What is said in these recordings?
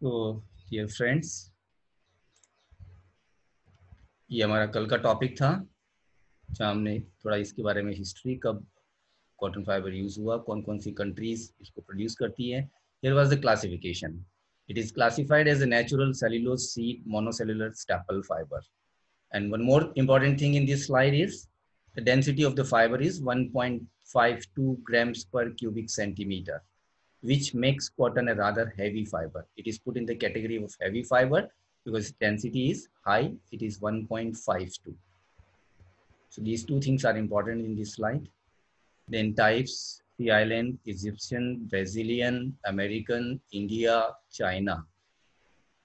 तो dear friends ये हमारा कल का टॉपिक था, जहाँ हमने थोड़ा इसके बारे में हिस्ट्री कब कॉटन फाइबर यूज़ हुआ कौन कौन सी कंट्रीज़ इसको प्रोड्यूस करती है। Here was the classification it is classified as a natural cellulosic monocellular staple fibre and one more important thing in this slide is the density of the fibre is 1.52 grams per cubic centimetre which makes cotton a rather heavy fiber. It is put in the category of heavy fiber because density is high. It is 1.52 so these two things are important in this slide. Then types Sea Island, Egyptian, Brazilian, American, India, China.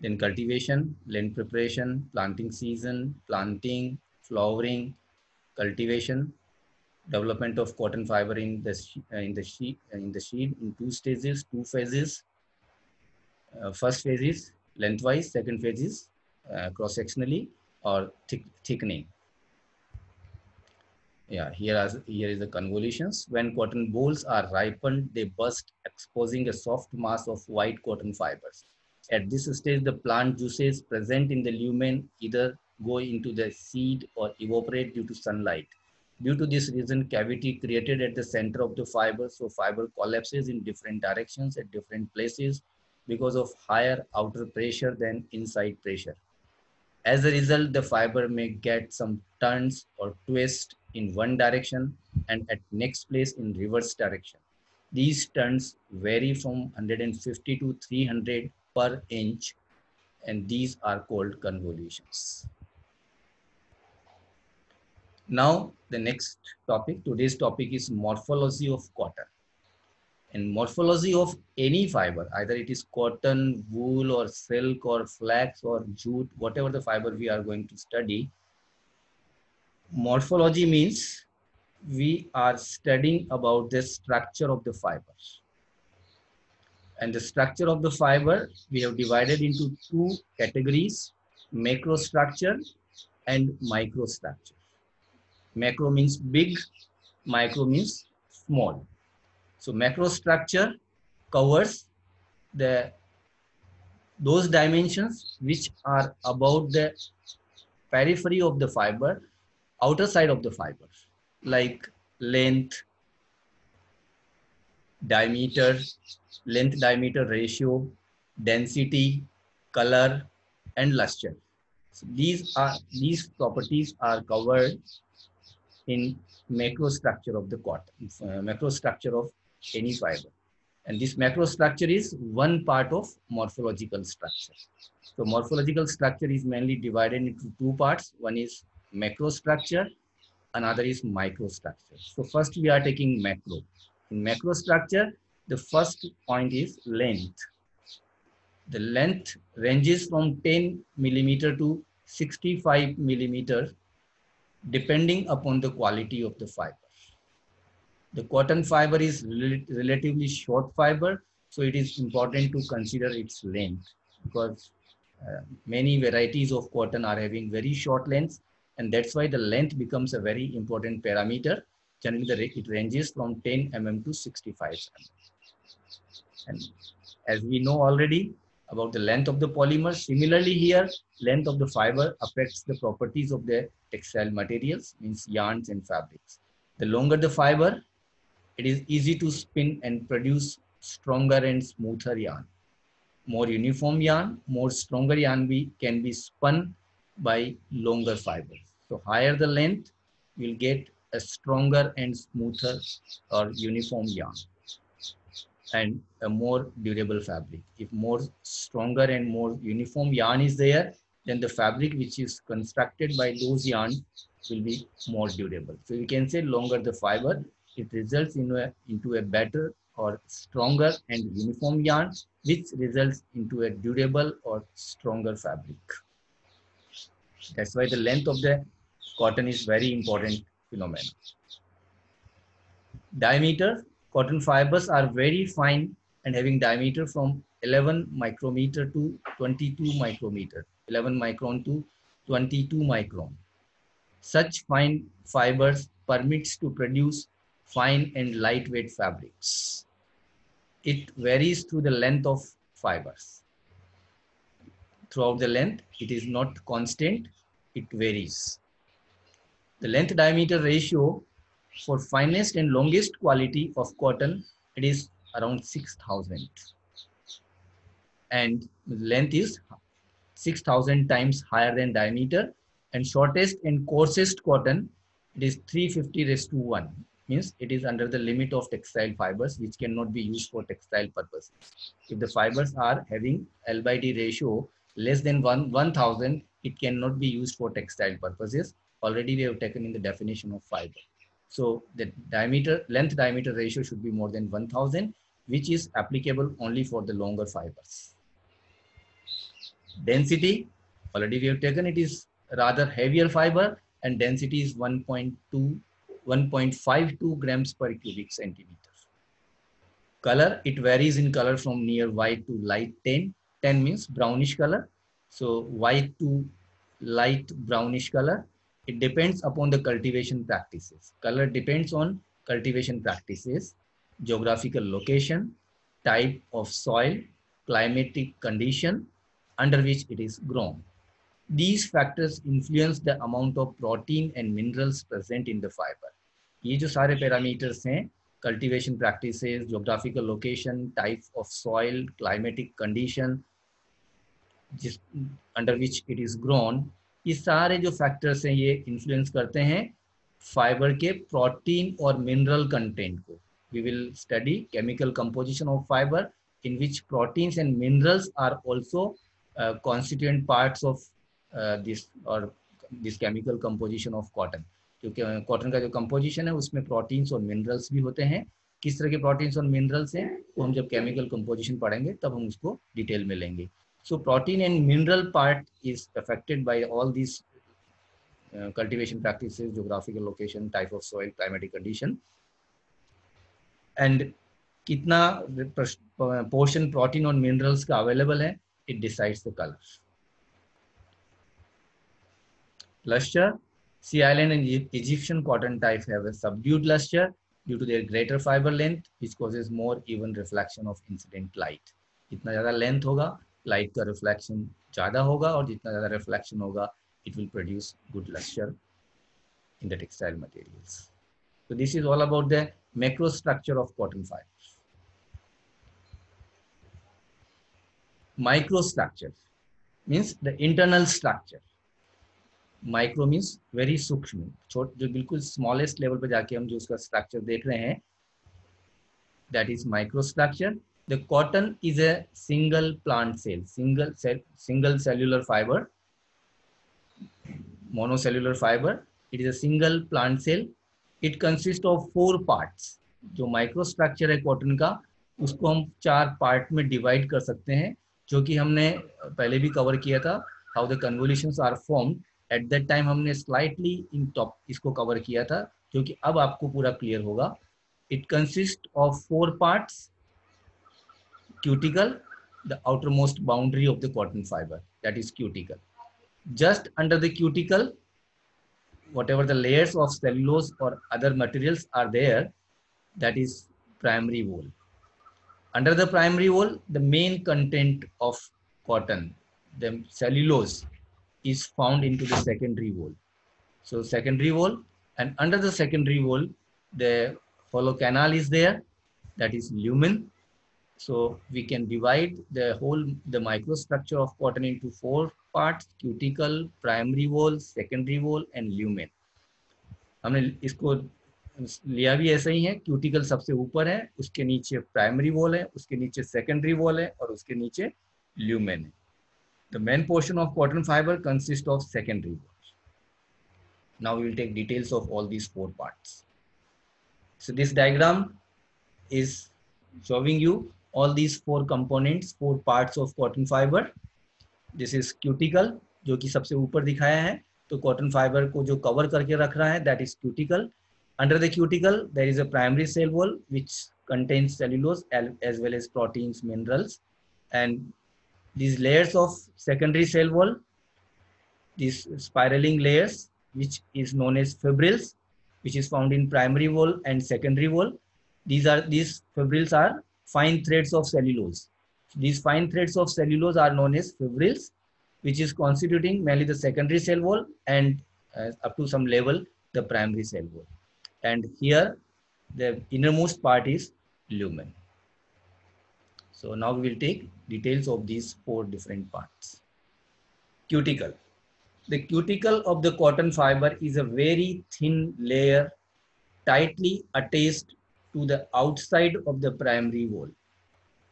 Then cultivation, land preparation, planting season, planting, flowering, cultivation, development of cotton fiber in the uh, in the sheet in the sheet in two stages, two phases. Uh, first phase is lengthwise, second phase is uh, cross sectionally or thick, thickening. Yeah here as here is the convolutions. When cotton bolls are ripened they burst exposing a soft mass of white cotton fibers. At this stage the plant juices present in the lumen either go into the seed or evaporate due to sunlight due to this reason cavity created at the center of the fiber so fiber collapses in different directions at different places because of higher outer pressure than inside pressure as a result the fiber may get some turns or twist in one direction and at next place in reverse direction. These turns vary from 150 to 300 per inch and these are called convolutions. Now the next topic, today's topic is morphology of cotton. And morphology of any fiber, either it is cotton, wool or silk or flax or jute, whatever the fiber we are going to study, morphology means we are studying about the structure of the fibers and the structure of the fiber we have divided into two categories macrostructure and microstructure macro means big micro means small. So macro structure covers the those dimensions which are about the periphery of the fiber outer side of the fiber like length diameter length diameter ratio density color and luster. So these are these properties are covered in macrostructure of the cotton uh, macrostructure of any fiber and this macrostructure is one part of morphological structure so morphological structure is mainly divided into two parts one is macrostructure, another is microstructure. So first we are taking macro. In macrostructure, the first point is length. The length ranges from 10 millimeter to 65 millimeter depending upon the quality of the fiber. The cotton fiber is rel relatively short fiber, so it is important to consider its length because uh, many varieties of cotton are having very short lengths and that's why the length becomes a very important parameter. Generally, the, it ranges from 10 mm to 65 mm. And as we know already about the length of the polymer, similarly here, length of the fiber affects the properties of the textile materials, means yarns and fabrics. The longer the fiber, it is easy to spin and produce stronger and smoother yarn. More uniform yarn, more stronger yarn be, can be spun by longer fibers. So higher the length, you'll get a stronger and smoother or uniform yarn and a more durable fabric. If more stronger and more uniform yarn is there, then the fabric which is constructed by those yarn will be more durable. So you can say longer the fiber, it results in a, into a better or stronger and uniform yarn, which results into a durable or stronger fabric. That's why the length of the cotton is very important phenomenon. Diameter, cotton fibers are very fine and having diameter from 11 micrometer to 22 micrometer, 11 micron to 22 micron. Such fine fibers permits to produce fine and lightweight fabrics. It varies through the length of fibers. throughout the length. It is not constant, it varies. The length diameter ratio for finest and longest quality of cotton, it is around 6000. And length is 6000 times higher than diameter and shortest and coarsest cotton, it is 350 raised to 1 means it is under the limit of textile fibers which cannot be used for textile purposes. If the fibers are having L by D ratio less than 1 1000 it cannot be used for textile purposes. Already we have taken in the definition of fiber. So the diameter length diameter ratio should be more than 1000 which is applicable only for the longer fibers. Density already we have taken it is rather heavier fiber and density is 1.2 1.52 grams per cubic centimeter. Color, it varies in color from near white to light 10. 10 means brownish color. So white to light brownish color It depends upon the cultivation practices. Color depends on cultivation practices, geographical location, type of soil, climatic condition under which it is grown. These factors influence the amount of protein and minerals present in the fiber. ये जो सारे parameters हैं cultivation practices geographical location type of soil climatic condition जिस under which it is grown ये सारे जो factors हैं ये इन्फ्लुएंस करते हैं फाइबर के प्रोटीन और मिनरल कंटेंट को। We will study chemical composition of fibre in which proteins are also uh, constituent parts of uh, this or this chemical composition of cotton. क्योंकि कॉटन का जो कंपोजिशन है उसमें प्रोटीन्स और minerals भी होते हैं। किस तरह के प्रोटीन्स और मिनरल्स हैं वो हम जब केमिकल कंपोजिशन पढ़ेंगे तब हम उसको डिटेल में लेंगे। So protein and mineral part is affected by all this cultivation practices, geographical location, type of soil, climatic condition. And कितना पोर्शन प्रोटीन और मिनरल्स का अवेलेबल है it decides the colour luster Sea island and Egyptian cotton type have a subdued luster due to their greater fiber length, which causes more even reflection of incident light. जितना ज़्यादा length होगा Light का reflection ज़्यादा होगा और जितना ज़्यादा reflection होगा it will produce good lustre in the textile material तो this is all about the macro structure of cotton fibre micro structure means the internal structure micro means very सूक्ष्म जो बिल्कुल स्मॉलेस्ट लेवल पर जाके हम जो उसका स्ट्रक्चर देख रहे हैं that is micro structure the cotton is a single plant cell single cell single cellular fibre monocellular fibre it is a single plant cell it consist of four parts जो micro structure है cotton का, उसको हम चार part में divide कर सकते हैं, जो कि हमने पहले भी कवर किया था how the convolution are formed at that time हमने स्लाइटली इन टॉप इसको कवर किया था, जो क्योंकि अब आपको पूरा क्लियर होगा. It consist of four parts cuticle, the outermost boundary of the cotton fiber, that is cuticle. Just under the cuticle, whatever the layers of cellulose or other materials are there, that is primary wall. Under the primary wall, the main content of cotton, the cellulose, is found into the secondary wall. So secondary wall, and under the secondary wool, the hollow canal is there, that is lumen, so we can divide the whole, the microstructure of cotton into four parts, cuticle, primary wall, secondary wall, and lumen. हमने इसको लिया भी ऐसा ही है cuticle सबसे ऊपर है, उसके नीचे प्राइमरी वॉल है, उसके नीचे सेकेंडरी वॉल है, और उसके नीचे ल्यूमेन है। The main portion of cotton fibre consist of secondary wall now we will take details of all these four parts so this diagram is showing you all these four components, four parts of cotton fiber. This is cuticle, जो कि सबसे ऊपर दिखाया है तो cotton fibre को जो cover करके रख रहा है that is cuticle under the cuticle there is a primary cell wall which contains cellulose as well as proteins minerals and these layers of secondary cell wall, these spiraling layers, which is known as fibrils, which is found in primary wall and secondary wall. These are these fibrils are fine threads of cellulose. These fine threads of cellulose are known as fibrils, which is constituting mainly the secondary cell wall and uh, up to some level the primary cell wall. And here the innermost part is lumen. So now we will take details of these four different parts. Cuticle. The cuticle of the cotton fiber is a very thin layer tightly attached to the outside of the primary wall.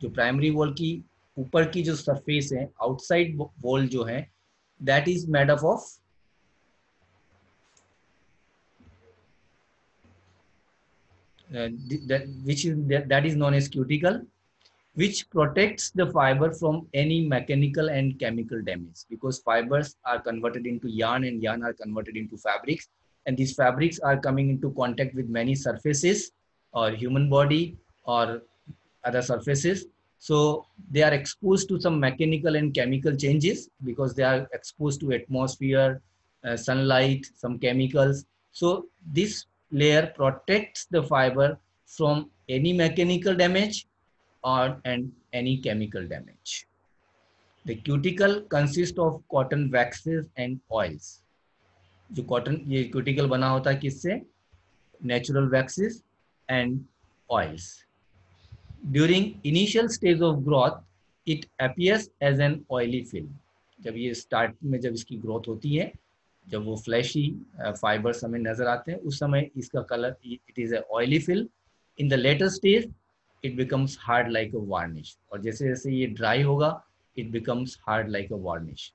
जो primary wall की ऊपर की जो surface है outside wall जो है that is made up of that which is that, that is known as cuticle which protects the fiber from any mechanical and chemical damage because fibers are converted into yarn and yarn are converted into fabrics and these fabrics are coming into contact with many surfaces or human body or other surfaces so they are exposed to some mechanical and chemical changes because they are exposed to atmosphere, uh, sunlight, some chemicals. So this layer protects the fiber from any mechanical damage or and any chemical damage. The cuticle consists of cotton waxes and oils. जो cotton ये cuticle बना होता है किससे? Natural waxes And oils. During initial stage of growth it appears as an oily film जब ये start में जब इसकी ग्रोथ होती है, जब वो फ्लैशी फाइबर्स हमें नज़र आते हैं, उस समय इसका colour it is oily film in the later stage it becomes hard like a varnish और जैसे जैसे ये ड्राई होगा it becomes hard like a varnish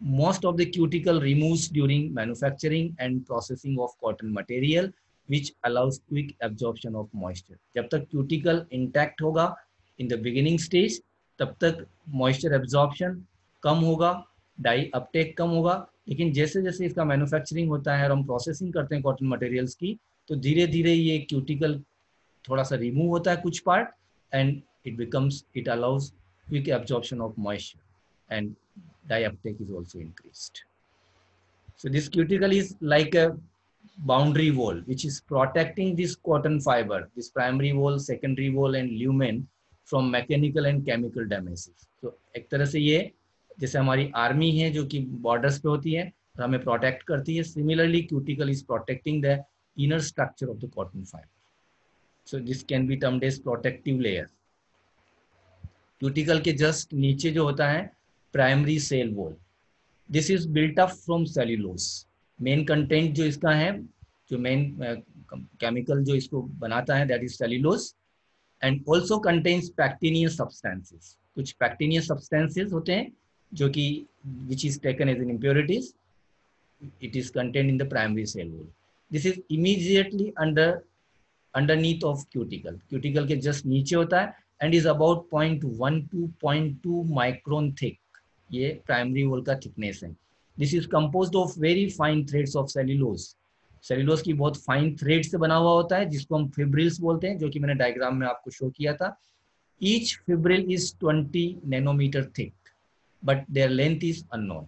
most of the cuticle removes during manufacturing and processing of cotton material. Which allows quick absorption of moisture. जब तक cuticle intact होगा in the beginning stage, तब तक moisture absorption कम होगा, dye uptake कम होगा, लेकिन जैसे जैसे इसका मैन्युफैक्चरिंग होता है और हम प्रोसेसिंग करते हैं कॉटन मटेरियल्स की तो धीरे धीरे ये क्यूटिकल थोड़ा सा रिमूव होता है कुछ part and it becomes it allows quick absorption of moisture and dye uptake is also increased. So this cuticle is like a boundary wall, which is protecting this cotton fiber, this primary wall, secondary wall, and lumen from mechanical and chemical damages. So ek tarah se ye जैसे हमारी army है जो कि borders पे होती है, और हमें प्रोटेक्ट करती है। Similarly cuticle is protecting the inner structure of the cotton fibre so this can be termed as protective layer cuticle के जस्ट नीचे जो होता है primary cell wall this is built up from cellulose main content जो इसका है, जो main chemical जो इसको बनाता है that is cellulose and also contains pectinaceous substances कुछ पैक्टीनियस सब्सटेंसेस होते हैं, जो कि which is taken as an impurities it is content in the primary cell wall this is immediately under underneath of cuticle cuticle के just नीचे होता है and is about point one two point two micron thick ये primary wall का thickness है। This is compose of very fine threads of cellulose cellulose की बहुत fine thread से बना हुआ होता है, जिसको हम फिब्रिल्स बोलते हैं, जो कि मैंने डायग्राम में आपको शो किया था। Each fibril is 20 nanometre thick but their length is unknown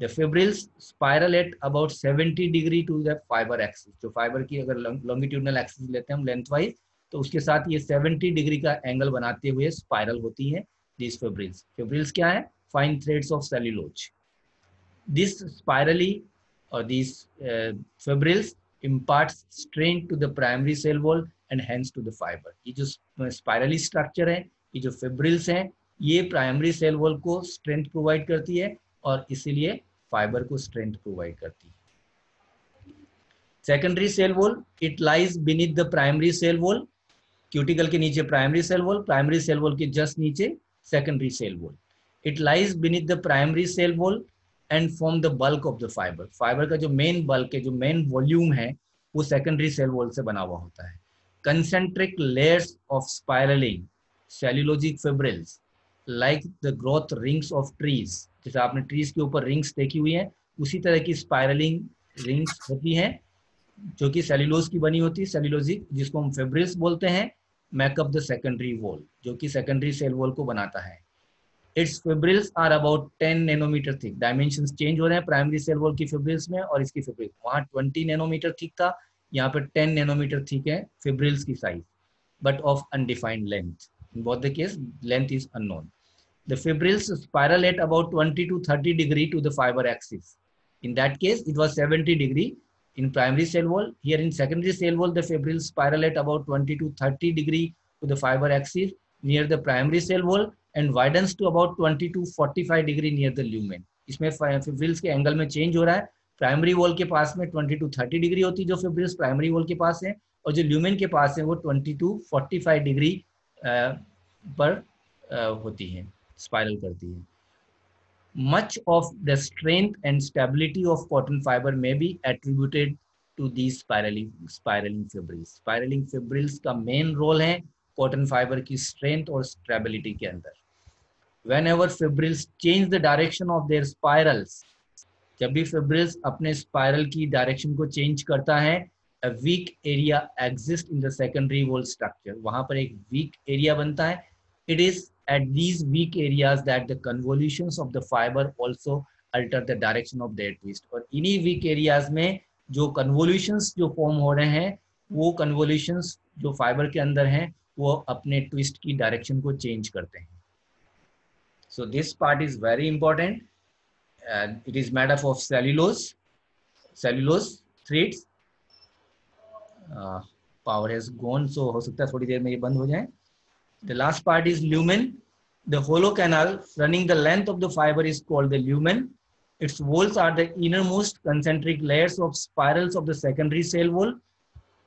the fibrils spiral at about 70 degree to the fibre axis जो फाइबर की अगर लॉन्गिट्यूडनल एक्सिस लेते हैं हम लेंथ तो उसके साथ ये 70 डिग्री का एंगल बनाते हुए स्पाइरल होती है दिस फिब्रिल्स फिब्रिल्स क्या है? Fine threads of cellulose This spirally or these uh, fibrils imparts strain to the primary cell wall and hence to the fibre ये जो स्पायरली स्ट्रक्चर है ये जो फेब्रिल्स हैं ये प्राइमरी सेल वॉल को स्ट्रेंथ प्रोवाइड करती है और इसीलिए फाइबर को स्ट्रेंथ प्रोवाइड करती है। Secondary cell wall it lies beneath the primary cell wall cuticle के नीचे primary cell wall primary cell wall के जस्ट नीचे secondary cell wall it lies beneath the primary cell wall and form the bulk of the fibre fibre का जो main bulk है, जो main volume है, वो सेकेंडरी सेल वॉल से बना हुआ होता है। Concentric layers of spiralling cellulosic fibrils like the growth rings of trees जैसे आपने ट्रीज के ऊपर रिंग्स देखी हुई है, उसी तरह की स्पाइरलिंग रिंग्स होती हैं, जो कि सेल्यूलोज की बनी होती है सेल्यूलोजिक जिसको हम फेब्रिल्स बोलते हैं मेकअप द सेकेंडरी वॉल जो कि सेकेंडरी सेल वॉल को बनाता है। Its fibrils are about 10 nanometre thick dimensions change हो रहे हैं प्राइमरी सेल वॉल की फिब्रिल्स में और इसकी फिब्रिल वहाँ 20 नैनोमीटर थिक था यहाँ पर 10 नैनोमीटर थिक है फिब्रिल्स की size but of undefined length in both the case length is unknown the fibrils spiral at about 20 to 30 degree to the fiber axis. In that case, it was 70 degree in primary cell wall. Here in secondary cell wall, the fibrils spiral at about 20 to 30 degree to the fiber axis near the primary cell wall and widens to about twenty to forty five degree near the lumen इसमें fibrils के angle में change हो रहा है। Primary wall के पास में twenty two thirty degree होती है जो फिब्रिल्स प्राइमरी वॉल के पास है, और जो ल्यूमेन के पास है वो twenty two forty five degree पर होती है स्पायरल करती है। Much of the strength and stability of cotton fibre में be attributed to the spiralling spiralling fibrils spiralling fibrils का मेन रोल है कॉटन फाइबर की स्ट्रेंथ और स्टेबिलिटी के अंदर। Whenever fibrils change the direction of their spirals जब भी fibrils अपने spiral की direction को change करता है a weak area exists in the secondary wall structure वहाँ पर एक weak area बनता है it is at these weak areas that the convolutions of the fiber also alter the direction of their twist और इन्हीं weak areas में जो convolutions जो form हो रहे हैं वो convolutions जो fiber के अंदर हैं वो अपने twist की direction को change करते हैं So this part is very important. and it is made up of cellulose, cellulose threads. Uh, power has gone, so The last part is lumen. The hollow canal running the length of the fiber is called the lumen. Its walls are the innermost concentric layers of spirals of the secondary cell wall.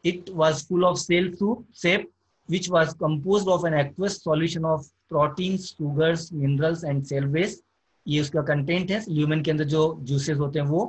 It was full of cell sap which was composed of an aqueous solution of proteins, sugars, minerals and cell waste. ये उसका content है lumen के अंदर जो juices होते हैं वो